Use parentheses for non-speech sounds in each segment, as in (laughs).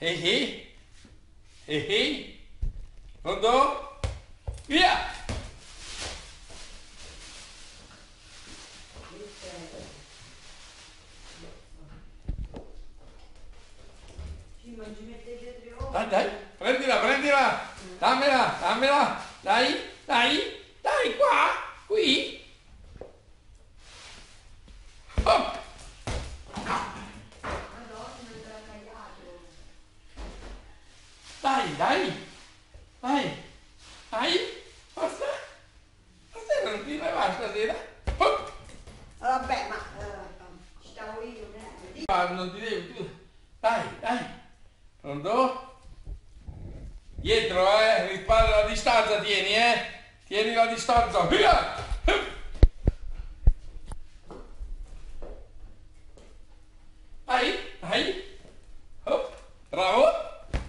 Ehi, ehi. Ehi. Pronto? Via! Dai, dai, prendila, prendila! Dammela, dammela! Dai, dai, dai, qua, qui! Hop! Dai, dai! Dai! Dai! Basta! Non ti levare stasera! Hop! Vabbè, ma eh, ci stavo io, eh. Ah, non ti devi più. Dai, dai. Pronto? Dietro, eh. Risparmia la distanza, tieni, eh. Tieni la distanza. Via! Dai, dai. Hop. Bravo.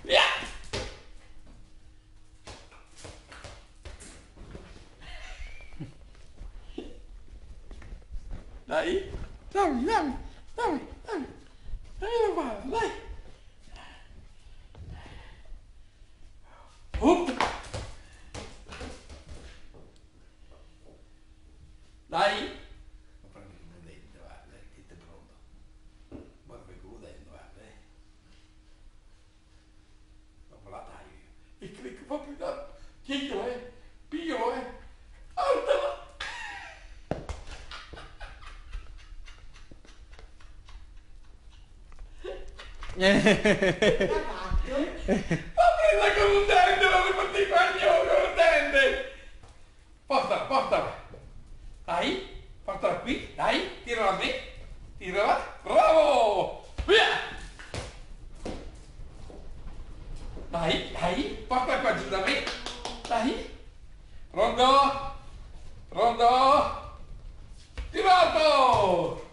Via! Dai. Dammi, dammi, dammi, dammi. Dammi la palla, dai. Up. Dai. Prendi il dente, guarda, che ti è pronto. Guarda che udendo, guarda. eh. Dopo la taglio. E clicco proprio da... Tiglilo, eh. Piglialo, eh. Alzala. L'ha fatto. Ma presa con un dente, ma mi fatti bagno con un dente! Portala, portala! Dai, portala qui, dai, tirala a me, tirala, bravo! Via! Dai, dai, portala qua giù da me, dai! Pronto? Pronto? Tirato!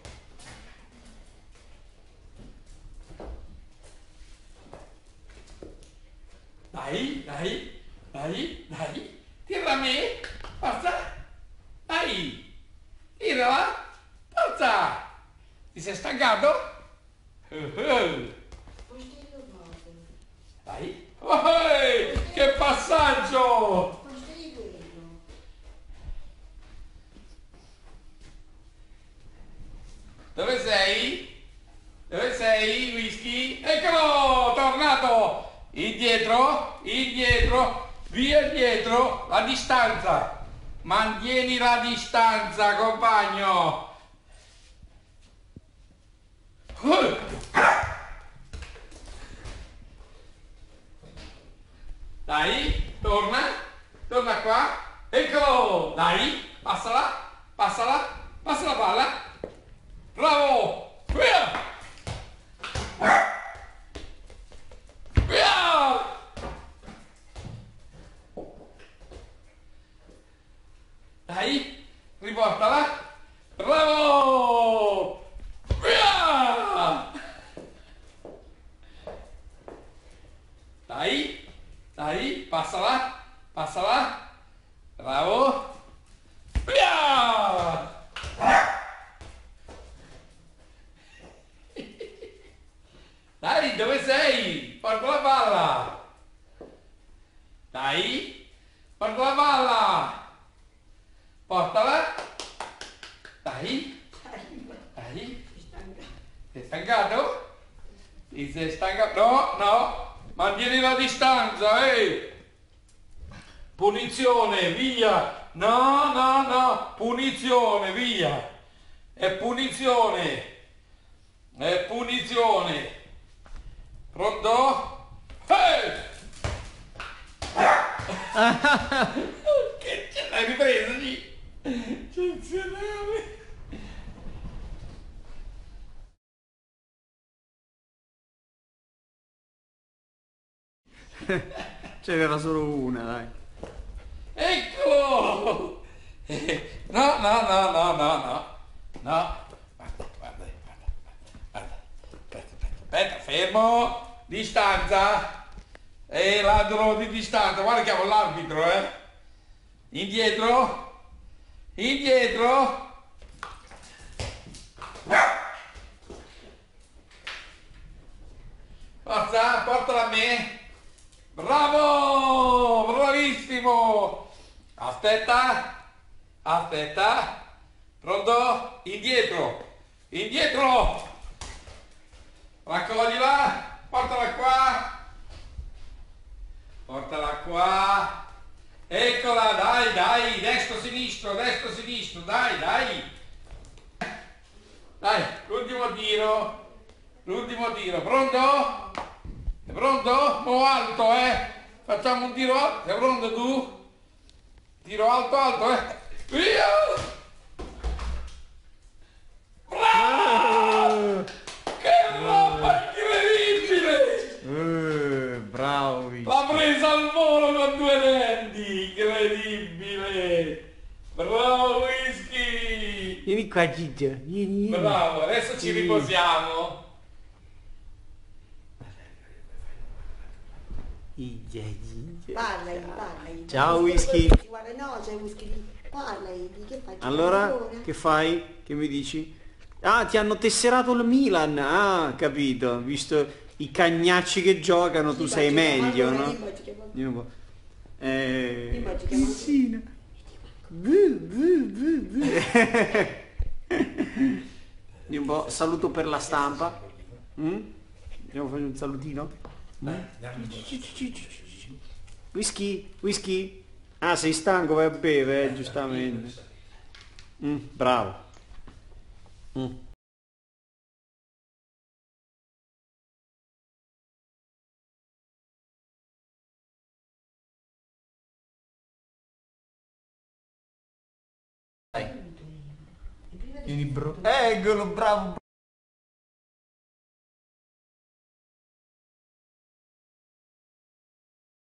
Dai, dai, dai, dai. Tira a me. Forza. Dai. Tirala. Forza. Ti sei stancato? Dai. Oh, eh, che passaggio! Dove sei? Dove sei, whisky? Eccolo, tornato! Indietro, indietro, via indietro, la distanza. Mantieni la distanza, compagno. Dai, torna, torna qua. Eccolo, dai, passala, passala, passa la palla. Bravo! Via! Dai, dai, passala, passala. Bravo! Via! Dai, dove sei? Porta la palla! Dai! Porta la palla! Portala! Dai! Dai! Sei stancato? Ti sei stancato? No, no! Mantieni la distanza, eh! Punizione, via! No, no, no! Punizione, via! È punizione! È punizione! Pronto? Eh! (laughs) che ce l'hai ripreso lì? Eccezionale! (laughs) Ce n'era solo una, dai. Eccolo! Eh, No, no, no, no, no, no. No. Guarda, guarda, guarda, guarda. Aspetta, aspetta, aspetta, fermo. Distanza. E ladro di distanza. Guarda chiamo l'arbitro, eh. Indietro. Indietro. Forza, portala a me. Bravo! Bravissimo! Aspetta. Aspetta. Pronto? Indietro. Indietro. Raccoglila. Portala qua. Portala qua. Eccola, dai, dai. Destro, sinistro, destro, sinistro. Dai, dai. Dai, l'ultimo tiro. L'ultimo tiro. Pronto? Pronto? Mo alto, eh? Facciamo un tiro alto. Sei pronto tu? Tiro alto, alto, eh? Via! Bravo! Che roba incredibile! Bravo. Vicky. L'ha presa al volo con due denti! Incredibile! Bravo whisky! Vieni qua Gigio, vieni, vieni. Bravo, adesso ci Sì. riposiamo. Parlagli, parlagli. Ciao, whisky. Guarda, no, c'è whisky lì. Parlagli, che fai? Allora, che fai? Che mi dici? Ah, ti hanno tesserato il Milan. Ah, capito. Visto i cagnacci che giocano, tu sei meglio, no? po'. Eh, bu, bu, bu. Io un po' saluto per la stampa. Mm? Andiamo a fare un salutino? Whisky, whisky. Ah, sei stanco, vai a bere, eh, giustamente. Mm, bravo. Mm. Vieni bro. Eccolo, bravo.